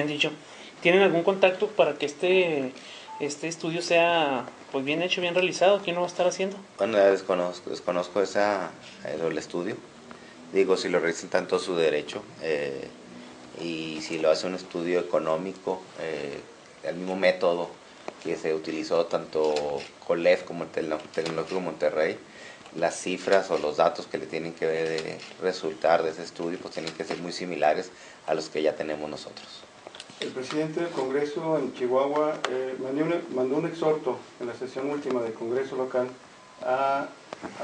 han dicho. ¿Tienen algún contacto para que este, este estudio sea pues bien hecho, bien realizado? ¿Quién lo va a estar haciendo? Bueno, desconozco, desconozco esa, el estudio. Digo, si lo realizan tanto su derecho eh, y si lo hace un estudio económico, eh, el mismo método que se utilizó tanto COLEF como el Tecnológico Monterrey, las cifras o los datos que le tienen que resultar de ese estudio pues tienen que ser muy similares a los que ya tenemos nosotros. El presidente del Congreso en Chihuahua eh, mandó, un, exhorto en la sesión última del Congreso local a,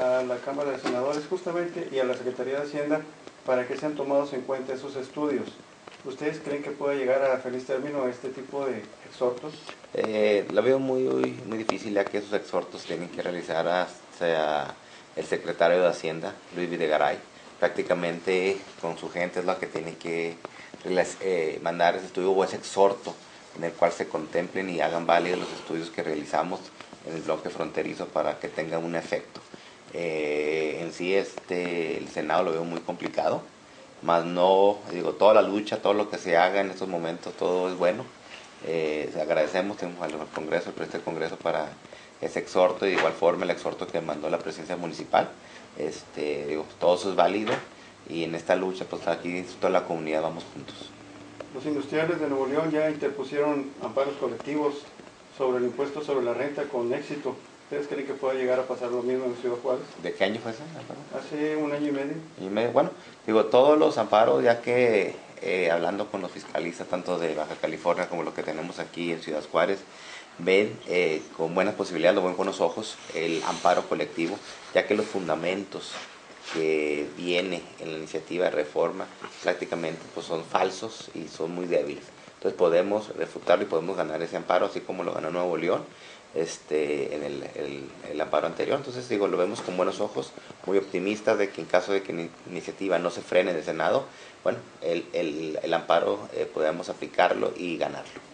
la Cámara de Senadores justamente y a la Secretaría de Hacienda para que sean tomados en cuenta esos estudios. ¿Ustedes creen que pueda llegar a feliz término este tipo de exhortos? Eh, lo veo muy, muy difícil ya que esos exhortos tienen que realizar hasta el secretario de Hacienda, Luis Videgaray. Prácticamente con su gente es la que tiene que eh, mandar ese estudio o ese exhorto en el cual se contemplen y hagan válidos los estudios que realizamos en el bloque fronterizo para que tengan un efecto. Eh, en sí este, el Senado lo veo muy complicado, más no, digo, toda la lucha, todo lo que se haga en estos momentos, todo es bueno. Eh, agradecemos al, Congreso, al presidente del Congreso para ese exhorto y de igual forma el exhorto que mandó la presidencia municipal. Este, digo, todo eso es válido y en esta lucha, pues aquí toda la comunidad vamos juntos. Los industriales de Nuevo León ya interpusieron amparos colectivos sobre el impuesto sobre la renta con éxito. ¿Ustedes creen que pueda llegar a pasar lo mismo en Ciudad Juárez? ¿De qué año fue eso? Hace un año y medio. Y medio. Bueno, digo, todos los amparos, ya que eh, hablando con los fiscalistas, tanto de Baja California como los que tenemos aquí en Ciudad Juárez, ven eh, con buenas posibilidades, lo ven con los ojos, el amparo colectivo, ya que los fundamentos que viene en la iniciativa de reforma prácticamente pues son falsos y son muy débiles. Entonces podemos refutarlo y podemos ganar ese amparo, así como lo ganó Nuevo León este, en el, el, amparo anterior. Entonces digo, lo vemos con buenos ojos, muy optimistas de que en caso de que la iniciativa no se frene en el Senado, bueno, el, el amparo eh, podemos aplicarlo y ganarlo.